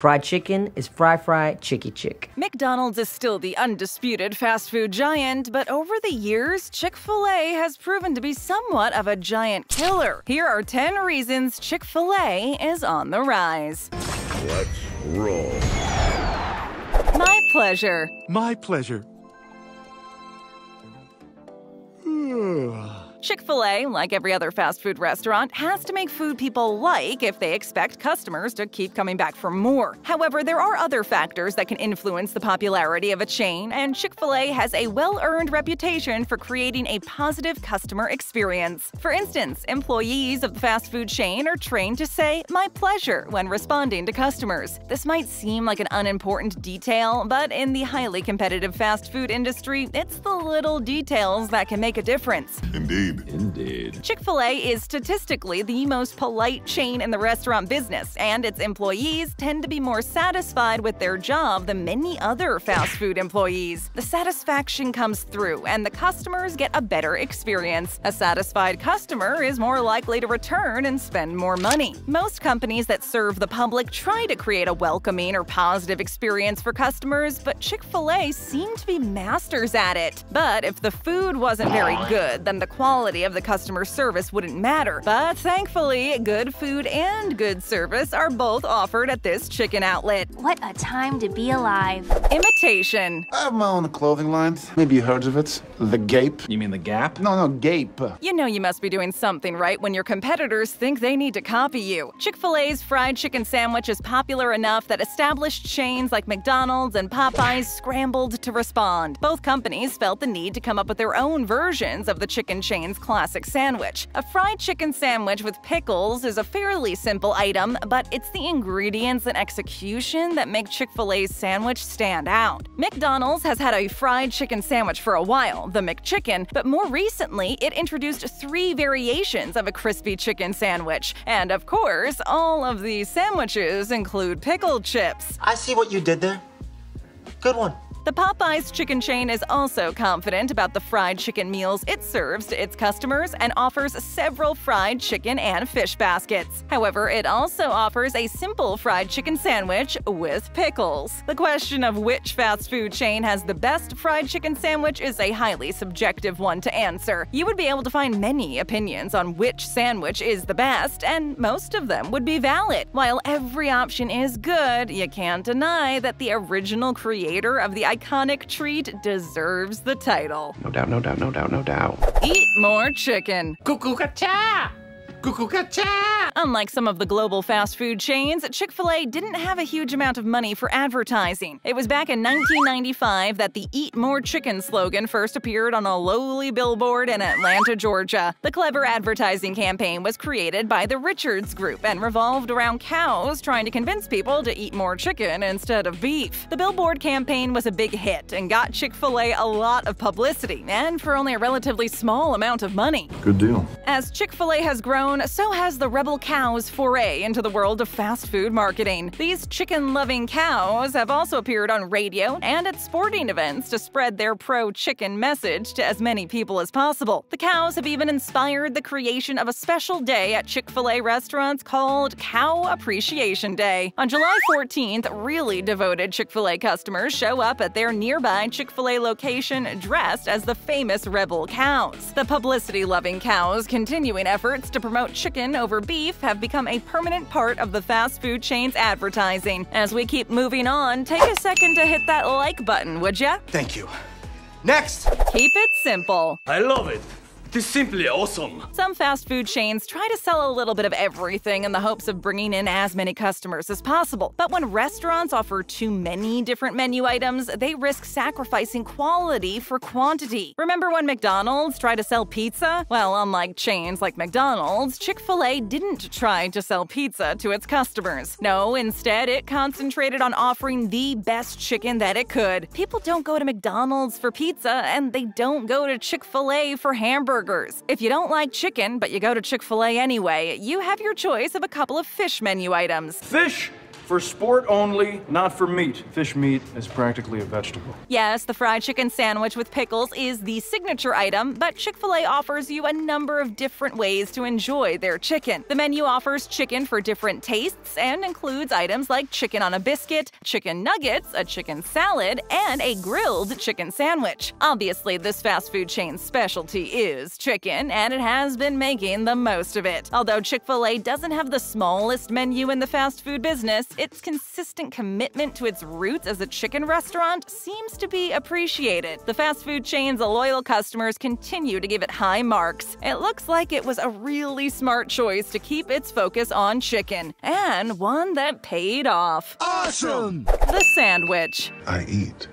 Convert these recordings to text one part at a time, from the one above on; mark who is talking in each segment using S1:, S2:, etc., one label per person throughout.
S1: Fried chicken is fry fry chicky chick.
S2: McDonald's is still the undisputed fast food giant, but over the years, Chick fil A has proven to be somewhat of a giant killer. Here are 10 reasons Chick fil A is on the rise.
S3: Let's roll.
S2: My pleasure.
S4: My pleasure.
S2: Chick fil A, like every other fast food restaurant, has to make food people like if they expect customers to keep coming back for more. However, there are other factors that can influence the popularity of a chain, and Chick fil A has a well earned reputation for creating a positive customer experience. For instance, employees of the fast food chain are trained to say, My pleasure, when responding to customers. This might seem like an unimportant detail, but in the highly competitive fast food industry, it's the little details that can make a difference.
S3: Indeed.
S4: Indeed.
S2: Chick fil A is statistically the most polite chain in the restaurant business, and its employees tend to be more satisfied with their job than many other fast food employees. The satisfaction comes through, and the customers get a better experience. A satisfied customer is more likely to return and spend more money. Most companies that serve the public try to create a welcoming or positive experience for customers, but Chick fil A seem to be masters at it. But if the food wasn't very good, then the quality of the customer service wouldn't matter. But thankfully, good food and good service are both offered at this chicken outlet.
S5: What a time to be alive.
S2: Imitation.
S6: I have my own clothing line. Maybe you heard of it. The Gape.
S4: You mean the Gap?
S6: No, no, Gape.
S2: You know you must be doing something right when your competitors think they need to copy you. Chick fil A's fried chicken sandwich is popular enough that established chains like McDonald's and Popeyes scrambled to respond. Both companies felt the need to come up with their own versions of the chicken classic sandwich. A fried chicken sandwich with pickles is a fairly simple item, but it's the ingredients and execution that make Chick fil A's sandwich stand out. McDonald's has had a fried chicken sandwich for a while, the McChicken, but more recently it introduced three variations of a crispy chicken sandwich. And of course, all of these sandwiches include pickle chips.
S7: I see what you did there. Good one.
S2: The Popeyes chicken chain is also confident about the fried chicken meals it serves to its customers and offers several fried chicken and fish baskets. However, it also offers a simple fried chicken sandwich with pickles. The question of which fast food chain has the best fried chicken sandwich is a highly subjective one to answer. You would be able to find many opinions on which sandwich is the best, and most of them would be valid. While every option is good, you can't deny that the original creator of the iconic treat deserves the title.
S8: No doubt, no doubt, no doubt, no doubt.
S2: Eat more chicken.
S4: Cuckoo-ca-cha! Cuckoo-ca-cha!
S2: Unlike some of the global fast food chains, Chick fil A didn't have a huge amount of money for advertising. It was back in 1995 that the Eat More Chicken slogan first appeared on a lowly billboard in Atlanta, Georgia. The clever advertising campaign was created by the Richards Group and revolved around cows trying to convince people to eat more chicken instead of beef. The billboard campaign was a big hit and got Chick fil A a lot of publicity, and for only a relatively small amount of money.
S3: Good deal.
S2: As Chick fil A has grown, so has the Rebel Cows foray into the world of fast food marketing. These chicken loving cows have also appeared on radio and at sporting events to spread their pro chicken message to as many people as possible. The cows have even inspired the creation of a special day at Chick fil A restaurants called Cow Appreciation Day. On July 14th, really devoted Chick fil A customers show up at their nearby Chick fil A location dressed as the famous Rebel Cows. The publicity loving cows continuing efforts to promote chicken over beef have become a permanent part of the fast food chain's advertising. As we keep moving on, take a second to hit that like button, would ya?
S7: Thank you. Next!
S2: Keep it simple.
S9: I love it. It is simply awesome.
S2: Some fast food chains try to sell a little bit of everything in the hopes of bringing in as many customers as possible. But when restaurants offer too many different menu items, they risk sacrificing quality for quantity. Remember when McDonald's tried to sell pizza? Well, unlike chains like McDonald's, Chick fil A didn't try to sell pizza to its customers. No, instead, it concentrated on offering the best chicken that it could. People don't go to McDonald's for pizza, and they don't go to Chick fil A for hamburgers. If you don't like chicken, but you go to Chick fil A anyway, you have your choice of a couple of fish menu items.
S9: Fish?
S10: For sport only, not for meat. Fish meat is practically a vegetable.
S2: Yes, the fried chicken sandwich with pickles is the signature item, but Chick fil A offers you a number of different ways to enjoy their chicken. The menu offers chicken for different tastes and includes items like chicken on a biscuit, chicken nuggets, a chicken salad, and a grilled chicken sandwich. Obviously, this fast food chain's specialty is chicken, and it has been making the most of it. Although Chick fil A doesn't have the smallest menu in the fast food business, its consistent commitment to its roots as a chicken restaurant seems to be appreciated. The fast food chain's loyal customers continue to give it high marks. It looks like it was a really smart choice to keep its focus on chicken, and one that paid off.
S3: Awesome!
S2: The sandwich.
S3: I eat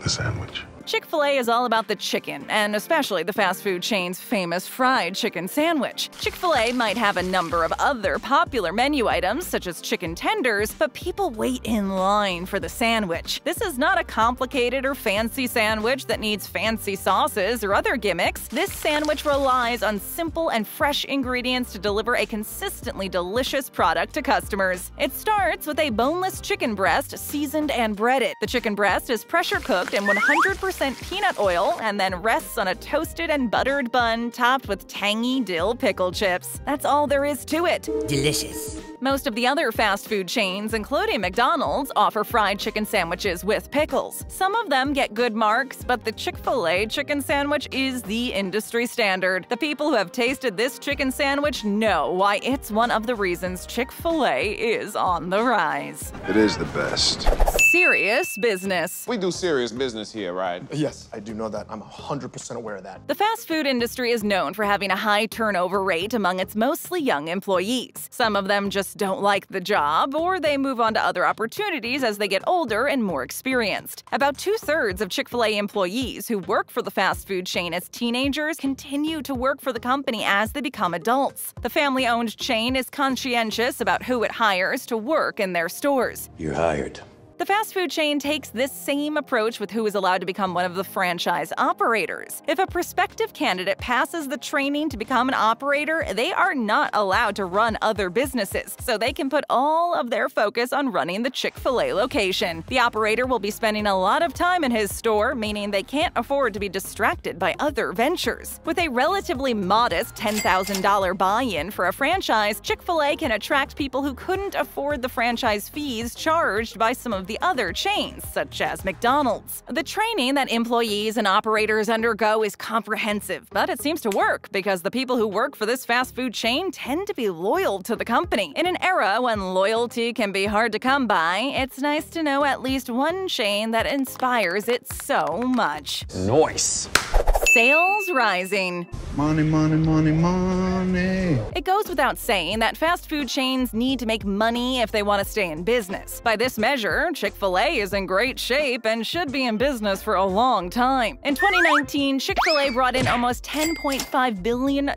S3: the sandwich.
S2: Chick fil A is all about the chicken, and especially the fast food chain's famous fried chicken sandwich. Chick fil A might have a number of other popular menu items, such as chicken tenders, but people wait in line for the sandwich. This is not a complicated or fancy sandwich that needs fancy sauces or other gimmicks. This sandwich relies on simple and fresh ingredients to deliver a consistently delicious product to customers. It starts with a boneless chicken breast, seasoned and breaded. The chicken breast is pressure cooked and 100% peanut oil and then rests on a toasted and buttered bun topped with tangy dill pickle chips. That's all there is to it.
S1: Delicious.
S2: Most of the other fast food chains, including McDonald's, offer fried chicken sandwiches with pickles. Some of them get good marks, but the Chick fil A chicken sandwich is the industry standard. The people who have tasted this chicken sandwich know why it's one of the reasons Chick fil A is on the rise.
S3: It is the best.
S2: Serious business.
S11: We do serious business here, right?
S12: Yes, I do know that. I'm 100% aware of that.
S2: The fast food industry is known for having a high turnover rate among its mostly young employees. Some of them just don't like the job, or they move on to other opportunities as they get older and more experienced. About two thirds of Chick fil A employees who work for the fast food chain as teenagers continue to work for the company as they become adults. The family owned chain is conscientious about who it hires to work in their stores.
S13: You're hired.
S2: The fast food chain takes this same approach with who is allowed to become one of the franchise operators. If a prospective candidate passes the training to become an operator, they are not allowed to run other businesses, so they can put all of their focus on running the Chick fil A location. The operator will be spending a lot of time in his store, meaning they can't afford to be distracted by other ventures. With a relatively modest $10,000 buy in for a franchise, Chick fil A can attract people who couldn't afford the franchise fees charged by some of the other chains, such as McDonald's. The training that employees and operators undergo is comprehensive, but it seems to work because the people who work for this fast food chain tend to be loyal to the company. In an era when loyalty can be hard to come by, it's nice to know at least one chain that inspires it so much.
S13: Nice.
S2: Sales rising.
S3: Money, money, money, money.
S2: It goes without saying that fast food chains need to make money if they want to stay in business. By this measure, Chick fil A is in great shape and should be in business for a long time. In 2019, Chick fil A brought in almost $10.5 billion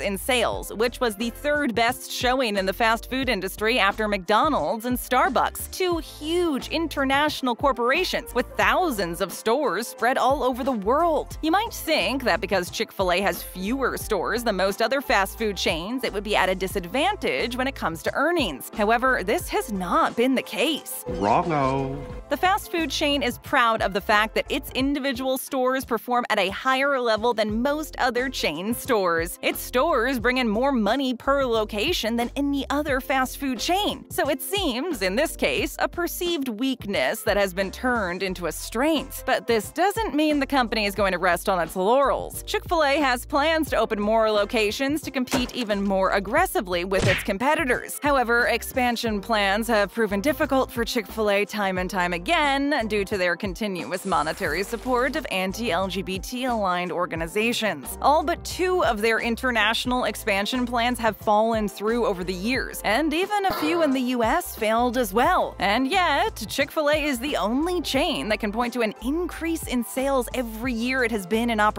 S2: in sales, which was the third best showing in the fast food industry after McDonald's and Starbucks, two huge international corporations with thousands of stores spread all over the world. You might think that because Chick fil A has fewer stores than most other fast food chains, it would be at a disadvantage when it comes to earnings. However, this has not been the case.
S4: Wrongo.
S2: The fast food chain is proud of the fact that its individual stores perform at a higher level than most other chain stores. Its stores bring in more money per location than any other fast food chain. So it seems, in this case, a perceived weakness that has been turned into a strength. But this doesn't mean the company is going to rest on its laurels. Chick fil A has plans to open more locations to compete even more aggressively with its competitors. However, expansion plans have proven difficult for Chick fil A time and time again due to their continuous monetary support of anti LGBT aligned organizations. All but two of their international expansion plans have fallen through over the years, and even a few in the US failed as well. And yet, Chick fil A is the only chain that can point to an increase in sales every year it has been in operation.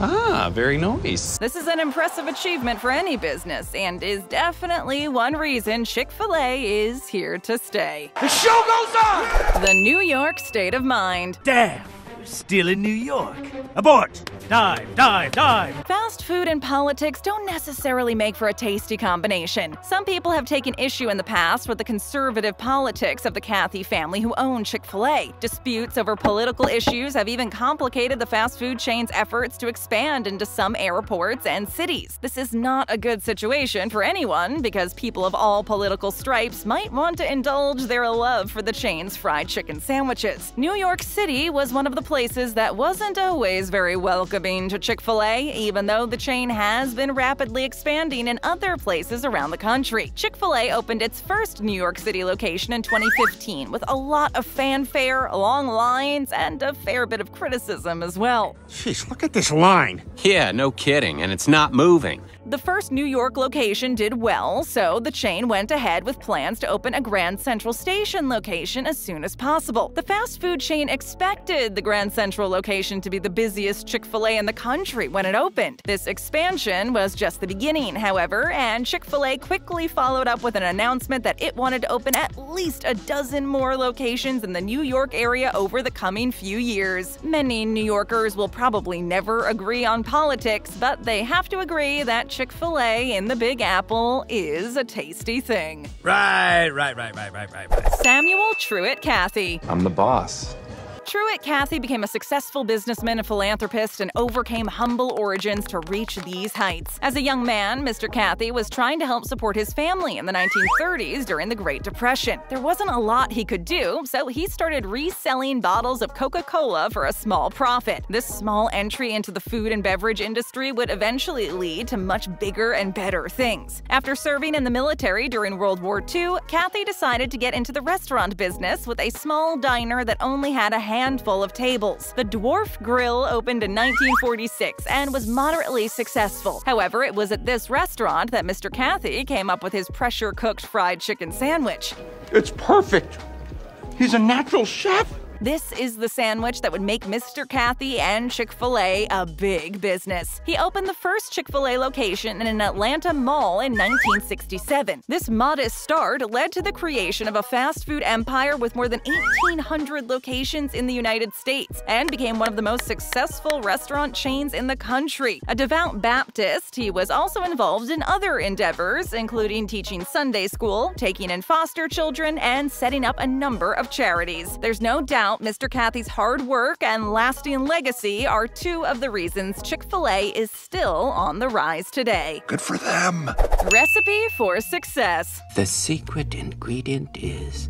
S14: Ah, very nice.
S2: This is an impressive achievement for any business, and is definitely one reason Chick fil A is here to stay.
S9: The show goes on!
S2: The New York state of mind.
S9: Damn,
S13: still in New York. Abort! Dive, dive, dive!
S2: Fast food and politics don't necessarily make for a tasty combination. Some people have taken issue in the past with the conservative politics of the Cathy family who own Chick fil A. Disputes over political issues have even complicated the fast food chain's efforts to expand into some airports and cities. This is not a good situation for anyone because people of all political stripes might want to indulge their love for the chain's fried chicken sandwiches. New York City was one of the places that wasn't always very welcoming to Chick fil A, even though the chain has been rapidly expanding in other places around the country. Chick fil A opened its first New York City location in 2015 with a lot of fanfare, long lines, and a fair bit of criticism as well.
S14: Jeez, look at this line. Yeah, no kidding, and it's not moving.
S2: The first New York location did well, so the chain went ahead with plans to open a Grand Central Station location as soon as possible. The fast food chain expected the Grand Central location to be the busiest Chick fil A in the country when it opened. This expansion was just the beginning, however, and Chick fil A quickly followed up with an announcement that it wanted to open at least a dozen more locations in the New York area over the coming few years. Many New Yorkers will probably never agree on politics, but they have to agree that Chick fil A in the Big Apple is a tasty thing.
S13: Right, right, right, right, right, right, right.
S2: Samuel Truett Cathy.
S8: I'm the boss.
S2: Truett Cathy became a successful businessman and philanthropist and overcame humble origins to reach these heights. As a young man, Mr. Cathy was trying to help support his family in the 1930s during the Great Depression. There wasn't a lot he could do, so he started reselling bottles of Coca-Cola for a small profit. This small entry into the food and beverage industry would eventually lead to much bigger and better things. After serving in the military during World War II, Cathy decided to get into the restaurant business with a small diner that only had a handful of tables. The Dwarf Grill opened in 1946 and was moderately successful. However, it was at this restaurant that Mr. Cathy came up with his pressure cooked fried chicken sandwich.
S6: It's perfect. He's a natural chef.
S2: This is the sandwich that would make Mr. Cathy and Chick fil A a big business. He opened the first Chick fil A location in an Atlanta mall in 1967. This modest start led to the creation of a fast food empire with more than 1,800 locations in the United States and became one of the most successful restaurant chains in the country. A devout Baptist, he was also involved in other endeavors, including teaching Sunday school, taking in foster children, and setting up a number of charities. There's no doubt Mr. Cathy's hard work and lasting legacy are two of the reasons Chick fil A is still on the rise today.
S3: Good for them.
S2: Recipe for success.
S8: The secret ingredient is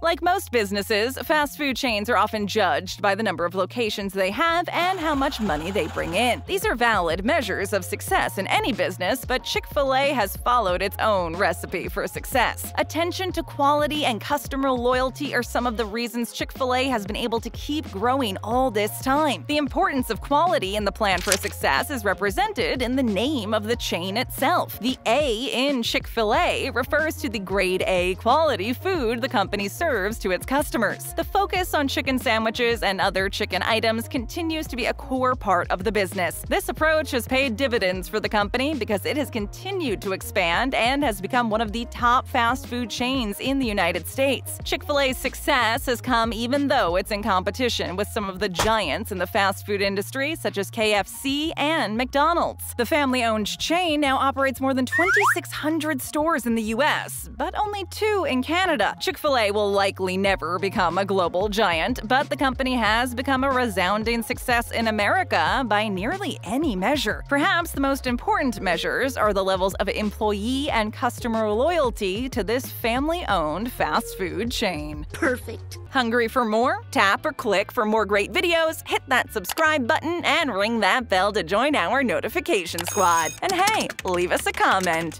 S2: like most businesses, fast food chains are often judged by the number of locations they have and how much money they bring in. These are valid measures of success in any business, but Chick fil A has followed its own recipe for success. Attention to quality and customer loyalty are some of the reasons Chick fil A has been able to keep growing all this time. The importance of quality in the plan for success is represented in the name of the chain itself. The A in Chick fil A refers to the grade A quality food the company serves serves to its customers. The focus on chicken sandwiches and other chicken items continues to be a core part of the business. This approach has paid dividends for the company because it has continued to expand and has become one of the top fast food chains in the United States. Chick fil A's success has come even though it's in competition with some of the giants in the fast food industry, such as KFC and McDonald's. The family owned chain now operates more than 2,600 stores in the US, but only two in Canada. Chick fil A will likely never become a global giant, but the company has become a resounding success in America by nearly any measure. Perhaps the most important measures are the levels of employee and customer loyalty to this family owned fast food chain.
S5: Perfect.
S2: Hungry for more? Tap or click for more great videos, hit that subscribe button, and ring that bell to join our notification squad. And hey, leave us a comment.